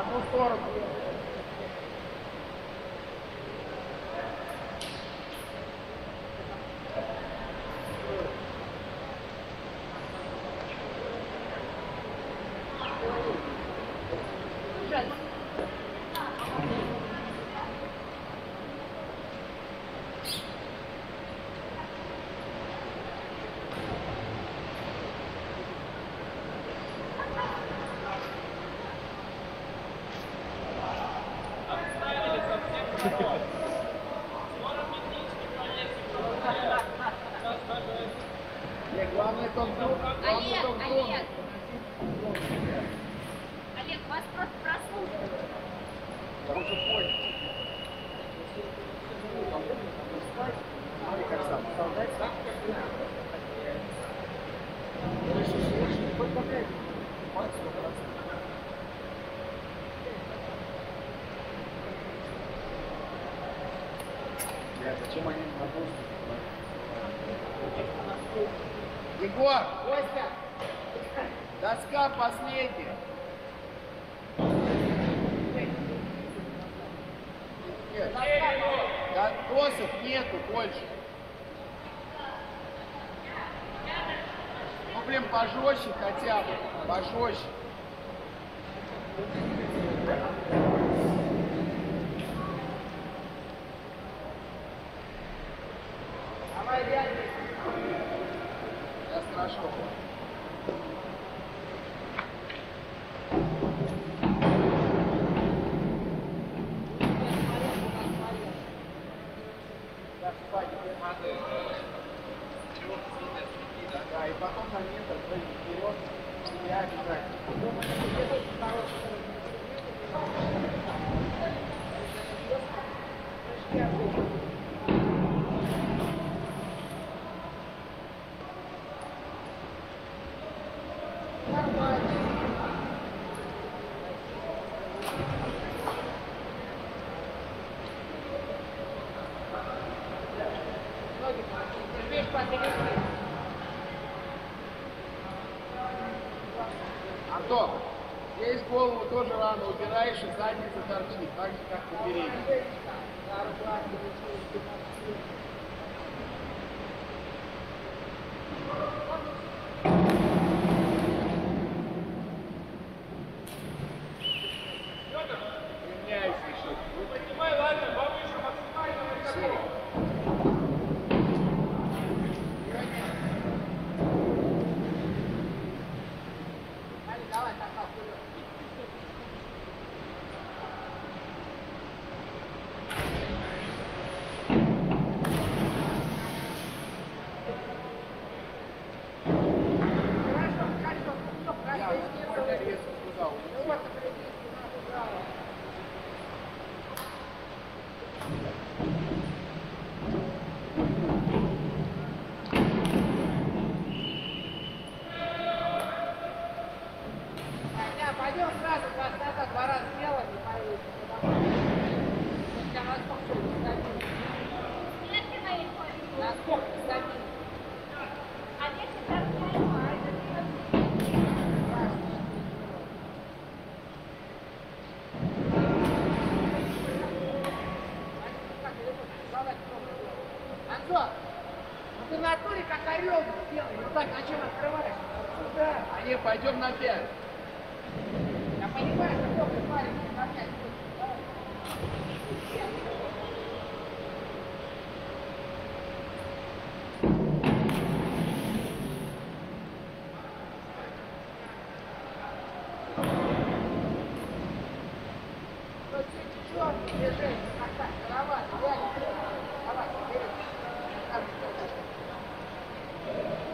одну сторону. ましょう。来谈到这个。Thank you.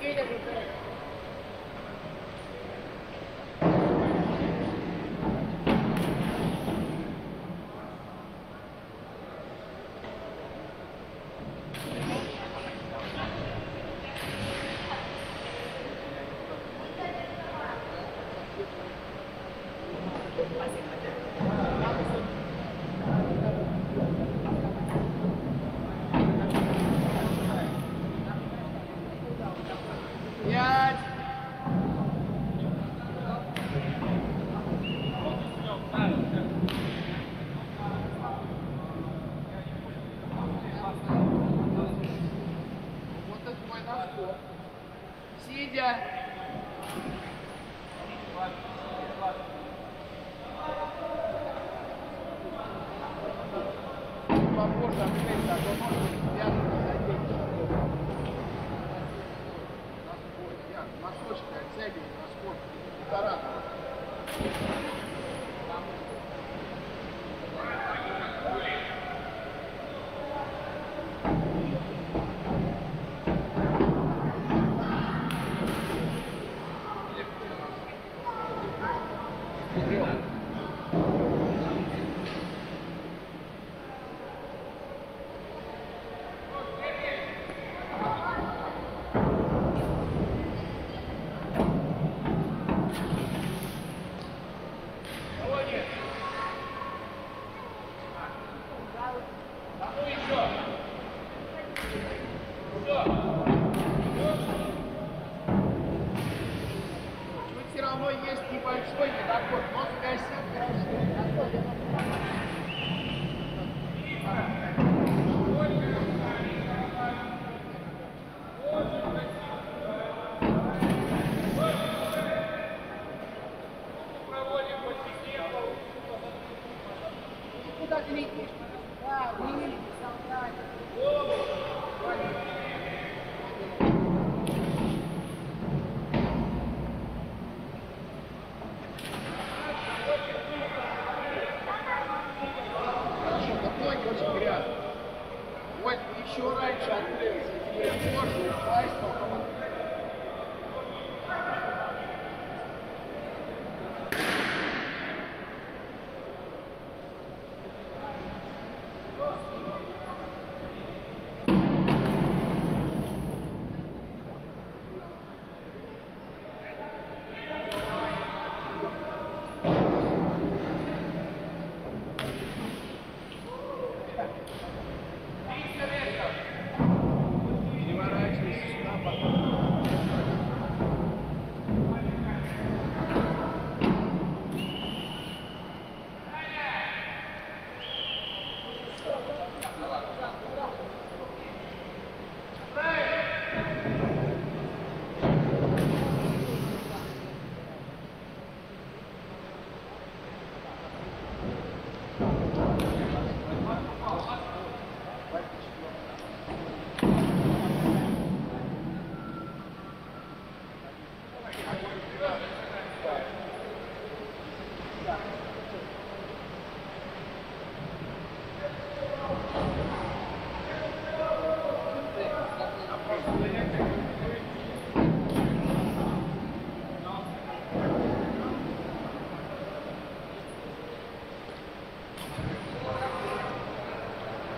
Beautiful.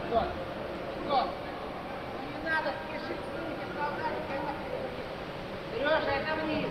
Не надо спешить, не солдатика. Сережа, это вниз.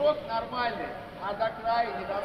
Шок нормальный, а до края не до.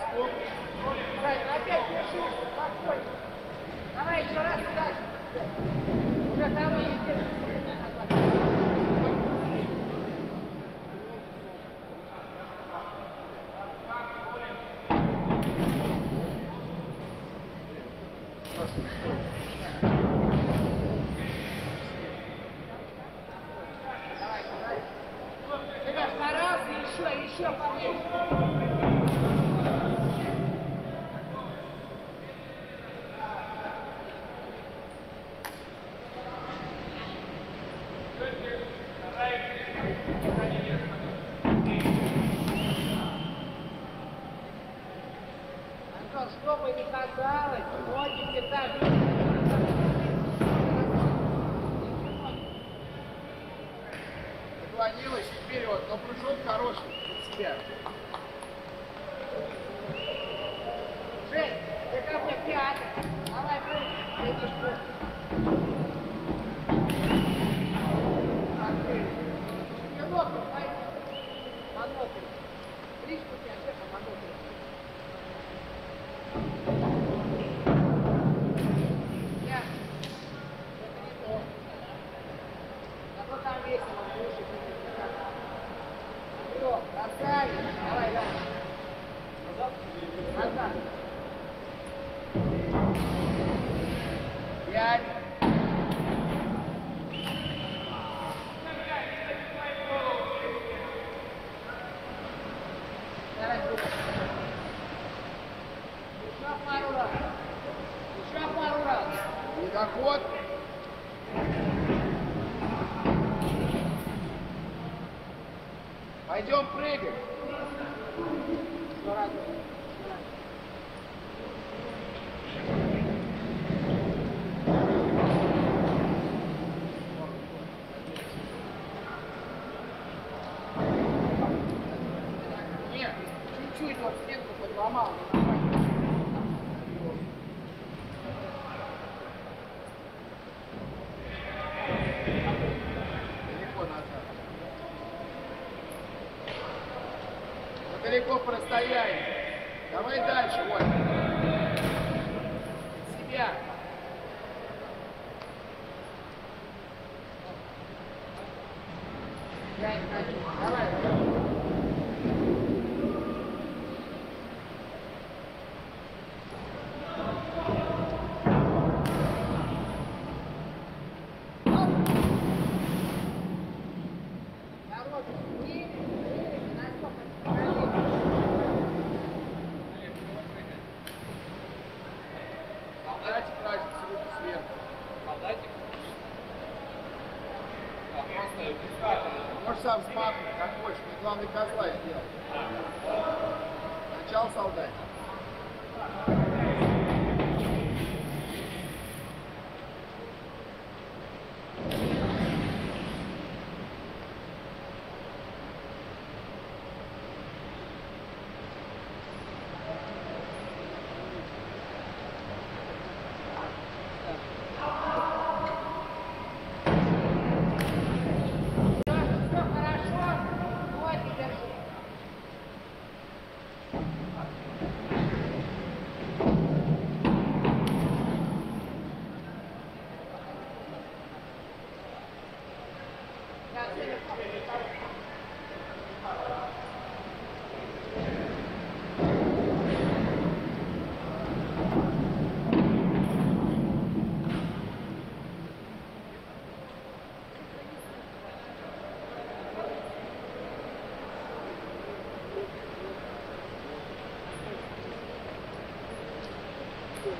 Давай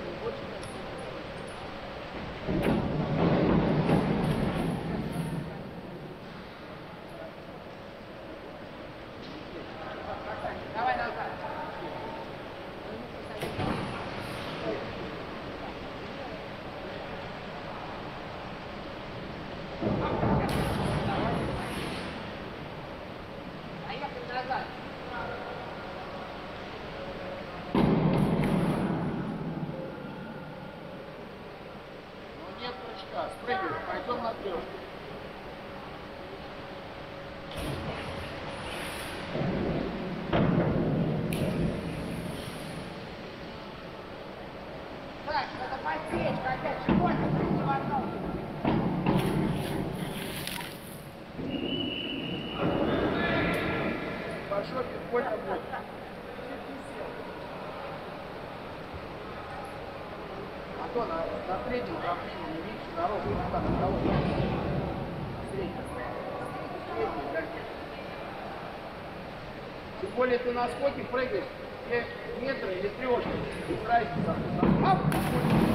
Коли ты на скоке прыгаешь, тебе метра или трешки, убирайся.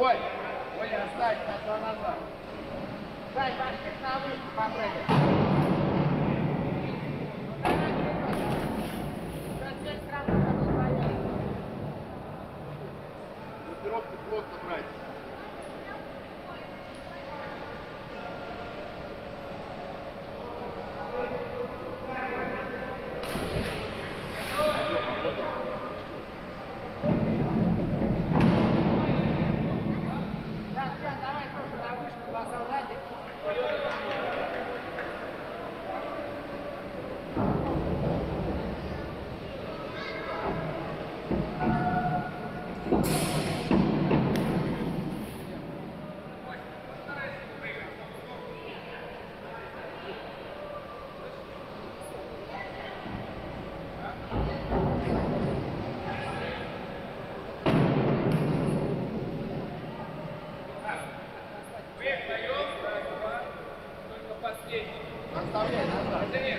Ой, ой, встать, а назад, назад. Встать, Пашка, на выше попрыгай. Gracias.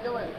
因为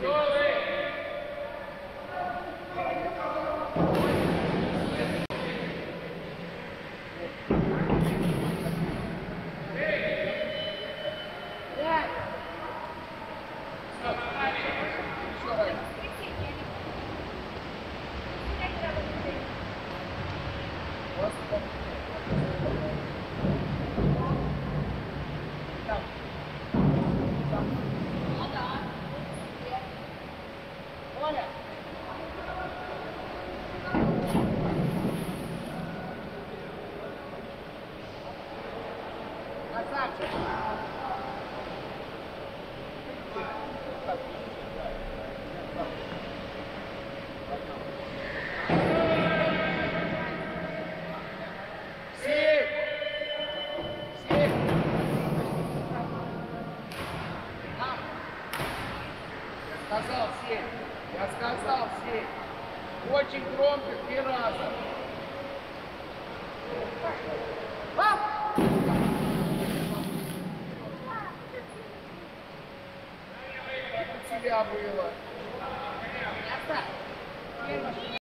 Go,